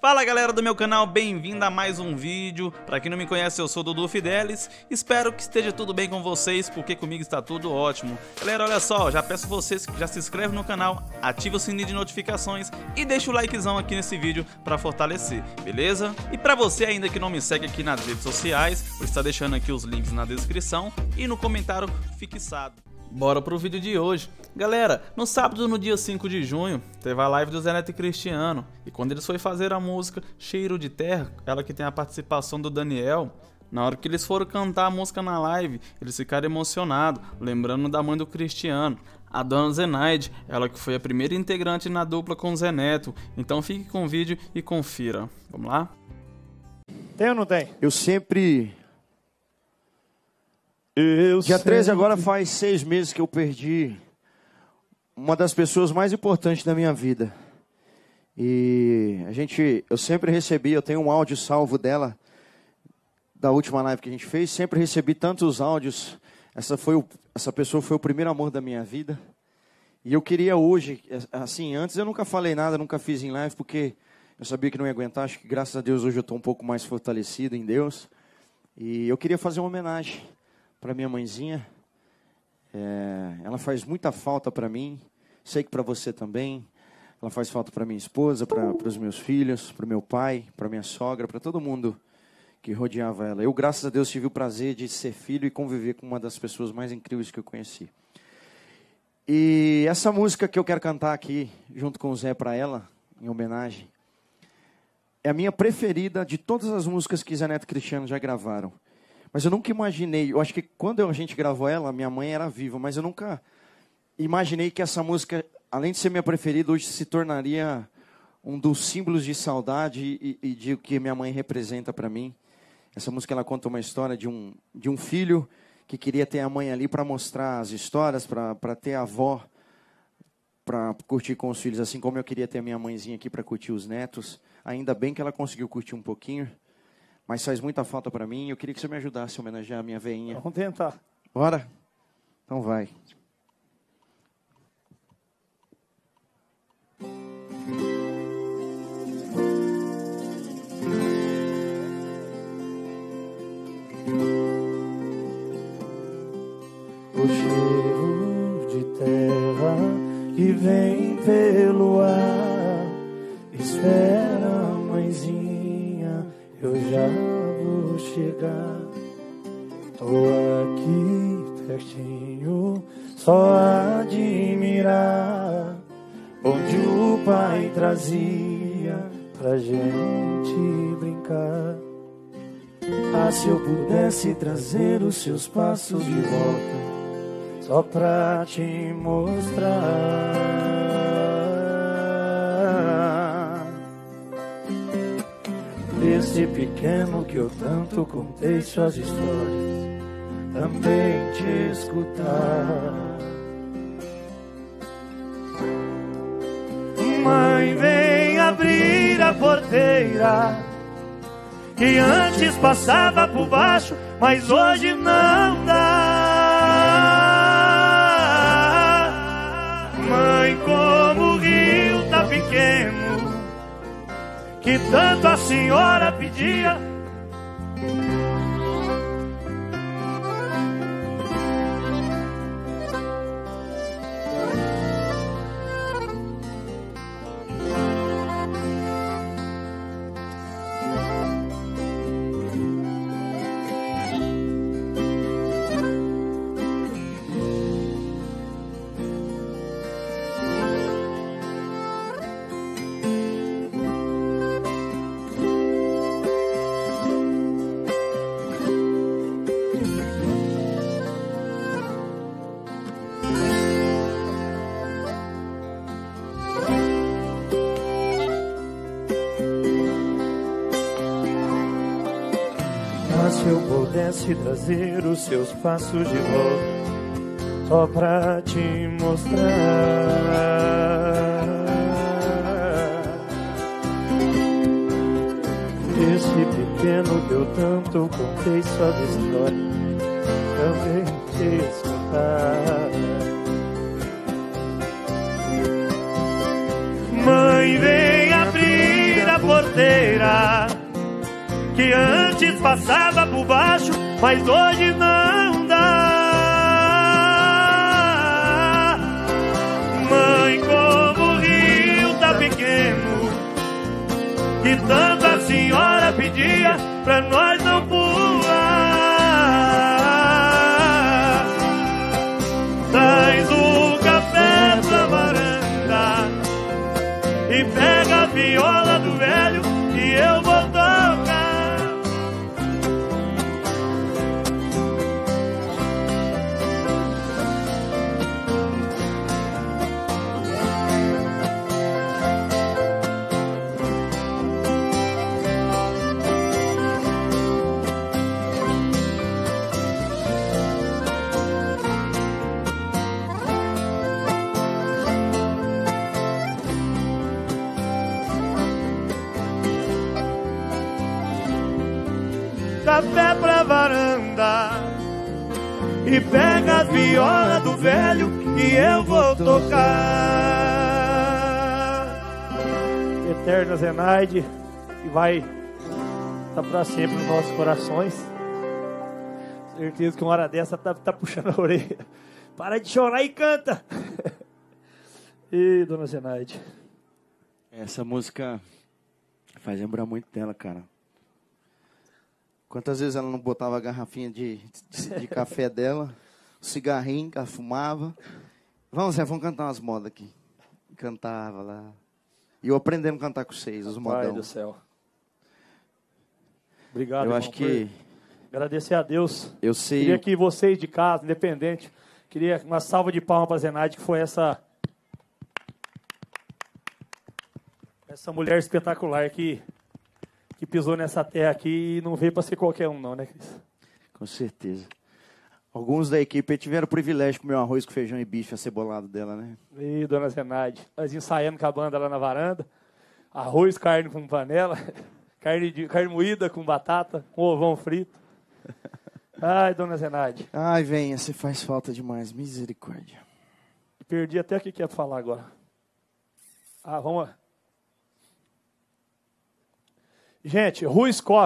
Fala galera do meu canal, bem-vindo a mais um vídeo. Pra quem não me conhece, eu sou Dudu Fidelis. Espero que esteja tudo bem com vocês, porque comigo está tudo ótimo. Galera, olha só, já peço vocês que já se inscrevem no canal, ative o sininho de notificações e deixa o likezão aqui nesse vídeo pra fortalecer, beleza? E pra você ainda que não me segue aqui nas redes sociais, vou estar deixando aqui os links na descrição e no comentário fixado. Bora pro vídeo de hoje. Galera, no sábado, no dia 5 de junho, teve a live do Zé Neto e Cristiano. E quando eles foram fazer a música Cheiro de Terra, ela que tem a participação do Daniel, na hora que eles foram cantar a música na live, eles ficaram emocionados, lembrando da mãe do Cristiano, a dona Zenaide, ela que foi a primeira integrante na dupla com o Zé Neto. Então fique com o vídeo e confira. Vamos lá? Tem ou não tem? Eu sempre. Eu Dia 13 agora faz seis meses que eu perdi uma das pessoas mais importantes da minha vida. E a gente, eu sempre recebi, eu tenho um áudio salvo dela da última live que a gente fez, sempre recebi tantos áudios. Essa foi o, essa pessoa foi o primeiro amor da minha vida. E eu queria hoje, assim, antes eu nunca falei nada, nunca fiz em live porque eu sabia que não ia aguentar. Acho que graças a Deus hoje eu estou um pouco mais fortalecido em Deus. E eu queria fazer uma homenagem para minha mãezinha. É, ela faz muita falta para mim. Sei que para você também. Ela faz falta para minha esposa, para os meus filhos, para meu pai, para minha sogra, para todo mundo que rodeava ela. Eu, graças a Deus, tive o prazer de ser filho e conviver com uma das pessoas mais incríveis que eu conheci. E essa música que eu quero cantar aqui, junto com o Zé para ela, em homenagem, é a minha preferida de todas as músicas que Zé Neto Cristiano já gravaram. Mas eu nunca imaginei, eu acho que quando a gente gravou ela, minha mãe era viva, mas eu nunca imaginei que essa música, além de ser minha preferida, hoje se tornaria um dos símbolos de saudade e, e de o que minha mãe representa para mim. Essa música ela conta uma história de um, de um filho que queria ter a mãe ali para mostrar as histórias, para ter a avó para curtir com os filhos, assim como eu queria ter a minha mãezinha aqui para curtir os netos. Ainda bem que ela conseguiu curtir um pouquinho mas faz muita falta para mim. Eu queria que você me ajudasse a homenagear a minha veinha. Vamos tentar. Bora? Então vai. O cheiro de terra que vem pelo ar espera, eu já vou chegar. Tô aqui pertinho, só admirar onde o pai trazia pra gente brincar. Ah, se eu pudesse trazer os seus passos de volta, só pra te mostrar. Desde pequeno que eu tanto contei suas histórias, também te escutar. Mãe, vem abrir a porteira que antes passava por baixo, mas hoje não dá. Mãe, como o rio tá pequeno que tanto a senhora pedia. Se eu pudesse trazer os seus passos de volta só pra te mostrar. Esse pequeno que eu tanto contei sua história também te escutar Mãe, vem abrir a porta estradeira que antes passava por baixo, mas hoje não dá. Mãe, como o rio tá pequeno, que tanto a senhora pedia pra nós não pular. A viola do velho e eu vou tocar. Eterna Zenaide, que vai estar para sempre nos nossos corações. Certeza que uma hora dessa tá, tá puxando a orelha. Para de chorar e canta. e dona Zenaide. Essa música faz lembrar muito dela, cara. Quantas vezes ela não botava a garrafinha de, de, de café dela, cigarrinho que ela fumava. Vamos, Zé, vamos cantar umas modas aqui. Cantava lá. E eu aprendendo a cantar com vocês, os Pai modão. do céu. Obrigado, Eu irmão, acho que Agradecer a Deus. eu sei. Queria que vocês de casa, independente, queria uma salva de palmas para Zenaide, que foi essa essa mulher espetacular que que pisou nessa terra aqui e não veio para ser qualquer um não, né, Cris? Com certeza. Alguns da equipe tiveram o privilégio de comer um arroz com feijão e bife acebolado dela, né? E dona Zenaide, nós ensaiando com a banda lá na varanda, arroz, carne com panela, carne, de, carne moída com batata, com ovão frito. Ai, dona Zenaide, Ai, venha, você faz falta demais. Misericórdia. perdi até o que ia falar agora. Ah, vamos lá. Gente, Ruiz Coffee.